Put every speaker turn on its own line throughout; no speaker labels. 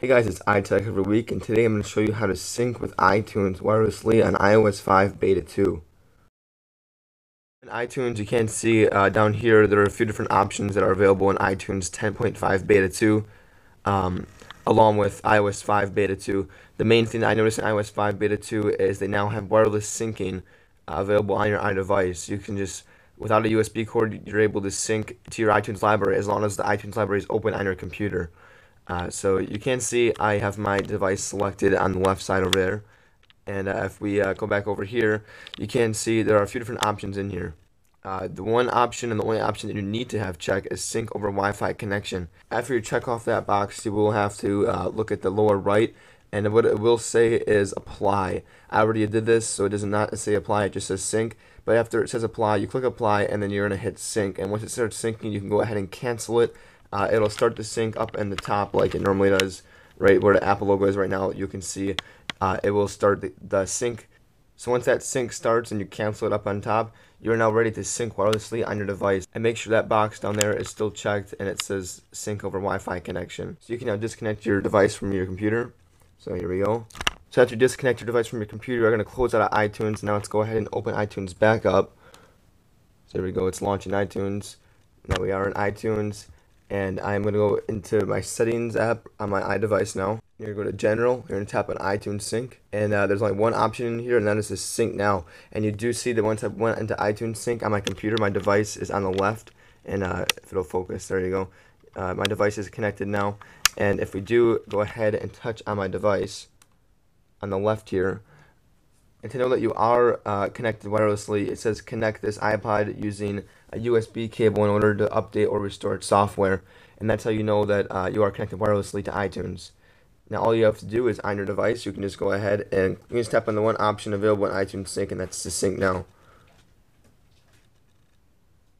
Hey guys, it's iTech every week, and today I'm going to show you how to sync with iTunes wirelessly on iOS 5 Beta 2. In iTunes, you can see uh, down here there are a few different options that are available in iTunes 10.5 Beta 2, um, along with iOS 5 Beta 2. The main thing I noticed in iOS 5 Beta 2 is they now have wireless syncing uh, available on your iDevice. You can just, without a USB cord, you're able to sync to your iTunes library as long as the iTunes library is open on your computer. Uh, so you can see I have my device selected on the left side over there. And uh, if we uh, go back over here, you can see there are a few different options in here. Uh, the one option and the only option that you need to have checked is sync over Wi-Fi connection. After you check off that box, you will have to uh, look at the lower right and what it will say is apply. I already did this, so it does not say apply, it just says sync. But after it says apply, you click apply, and then you're going to hit sync. And once it starts syncing, you can go ahead and cancel it uh, it'll start to sync up in the top like it normally does, right where the Apple logo is right now. You can see uh, it will start the, the sync. So once that sync starts and you cancel it up on top, you're now ready to sync wirelessly on your device. And make sure that box down there is still checked and it says sync over Wi-Fi connection. So you can now disconnect your device from your computer. So here we go. So after you disconnect your device from your computer, you're going to close out of iTunes. Now let's go ahead and open iTunes back up. So there we go, it's launching iTunes. Now we are in iTunes and I'm going to go into my settings app on my iDevice now. You're going to go to general, you're going to tap on iTunes sync, and uh, there's only one option in here, and that is to sync now. And you do see that once I went into iTunes sync on my computer, my device is on the left, and uh, if it'll focus, there you go. Uh, my device is connected now, and if we do go ahead and touch on my device on the left here, and to know that you are uh, connected wirelessly, it says connect this iPod using a USB cable in order to update or restore its software. And that's how you know that uh, you are connected wirelessly to iTunes. Now all you have to do is on your device, you can just go ahead and you can just tap on the one option available in iTunes Sync, and that's to sync now.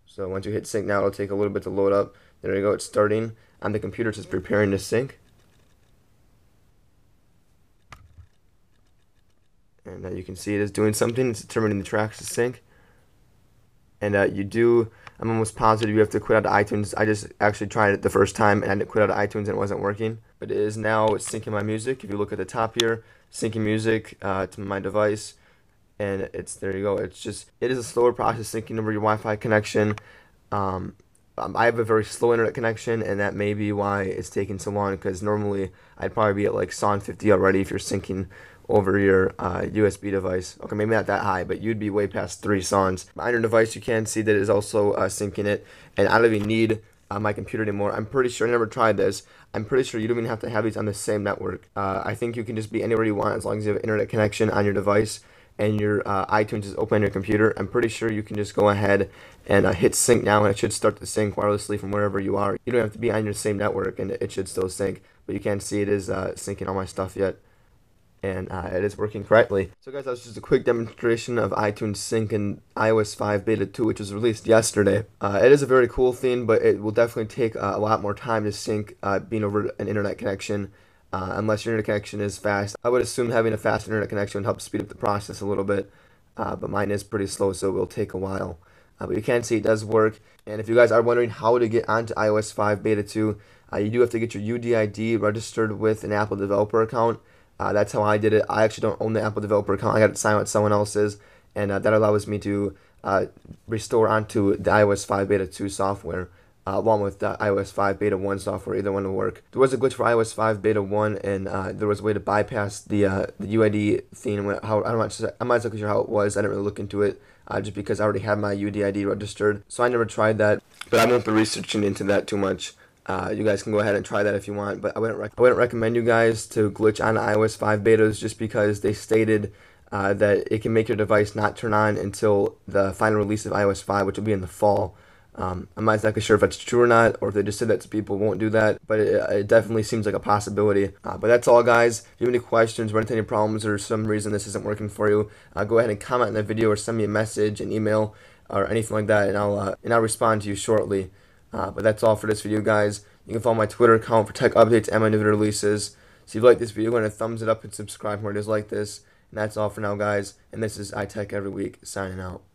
So once you hit sync now, it'll take a little bit to load up. There you go, it's starting. On the computer, it's preparing to sync. and now you can see it is doing something. It's determining the tracks to sync. And uh, you do, I'm almost positive you have to quit out of iTunes. I just actually tried it the first time and I quit out of iTunes and it wasn't working. But it is now syncing my music. If you look at the top here, syncing music uh, to my device. And it's, there you go. It's just, it is a slower process syncing over your Wi-Fi connection. Um, um, I have a very slow internet connection, and that may be why it's taking so long. Because normally I'd probably be at like SON 50 already if you're syncing over your uh, USB device. Okay, maybe not that high, but you'd be way past three SONs. On your device, you can see that it's also uh, syncing it, and I don't even need uh, my computer anymore. I'm pretty sure, I never tried this, I'm pretty sure you don't even have to have these on the same network. Uh, I think you can just be anywhere you want as long as you have internet connection on your device and your uh, iTunes is open on your computer, I'm pretty sure you can just go ahead and uh, hit sync now and it should start to sync wirelessly from wherever you are. You don't have to be on your same network and it should still sync, but you can't see it is uh, syncing all my stuff yet and uh, it is working correctly. So guys, that was just a quick demonstration of iTunes Sync in iOS 5 Beta 2, which was released yesterday. Uh, it is a very cool thing, but it will definitely take uh, a lot more time to sync being over an internet connection. Uh, unless your internet connection is fast. I would assume having a fast internet connection helps speed up the process a little bit, uh, but mine is pretty slow, so it will take a while. but you can see it does work, and if you guys are wondering how to get onto iOS 5 Beta 2, you do have to get your UDID registered with an Apple developer account. Uh, that's how I did it. I actually don't own the Apple developer account. I got it signed with someone else's, and uh, that allows me to uh, restore onto the iOS 5 Beta 2 software. Uh, along with the iOS 5 Beta 1 software, either one will work. There was a glitch for iOS 5 Beta 1, and uh, there was a way to bypass the uh, the UID thing. How I'm not sure, I'm not exactly sure how it was. I didn't really look into it, just because I already had my UDID registered, so I never tried that. But I not be researching into that too much. Uh, you guys can go ahead and try that if you want, but I wouldn't, I wouldn't recommend you guys to glitch on iOS 5 betas just because they stated uh, that it can make your device not turn on until the final release of iOS 5, which will be in the fall. Um, I'm not exactly sure if that's true or not, or if they just said that to people won't do that, but it, it definitely seems like a possibility. Uh, but that's all, guys. If you have any questions, run into any problems, or some reason this isn't working for you, uh, go ahead and comment in the video or send me a message, an email, or anything like that, and I'll uh, and I'll respond to you shortly. Uh, but that's all for this video, guys. You can follow my Twitter account for tech updates and my new video releases. So if you like this video, go ahead and thumbs it up and subscribe for more videos like this. And that's all for now, guys. And this is iTech Every Week, signing out.